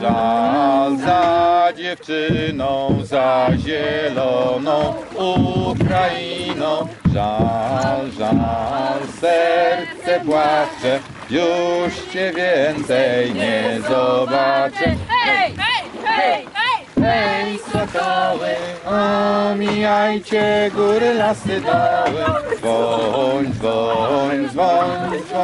Żal za dziewczyną, za zieloną Ukrainą. Żal, żal, serce płacze, już cię więcej nie zobaczę. Hej, hej, hej, hej! Hej, sokoły, omijajcie góry, lasy, doły.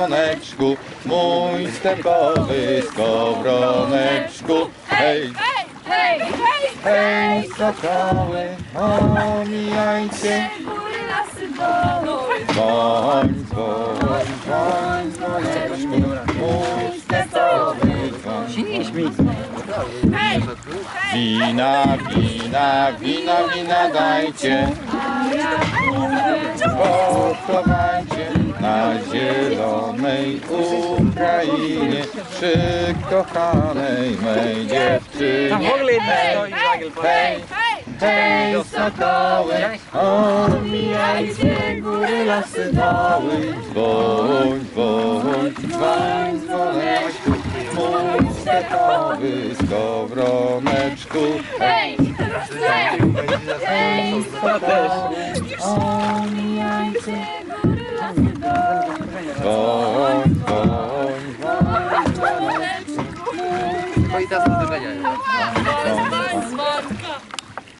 Dzwoneczku, mój stepowy skowroneczku. Hej, Hej, hej, hej! hej, sokoły, omijajcie. Góry, lasy, doły! Dzwoń, dzwoń, dzwoneczku, mój stepowy dzwoń. Hej! Wina, wina, wina, wina dajcie. Zielonej Ukrainie przy kochanej mej dziewczynie. Hej, hej, hej! Hej, sokoły, omijajcie góry, lasy, doły. Dzwoń, dzwoń, dzwoń, dzwoneczku, mój stepowy skowroneczku. Hej, hej! Hej, sokoły, omijajcie 哎，他孙子来呀。